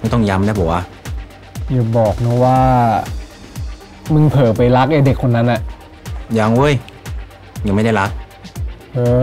ไม่ต้องย้ำได้ปะวะอย่าบอกนะว่า มึงเผลอไปรักไอเด็กคนนั้นอะยังเว้ย ยังไม่ได้รัก เออ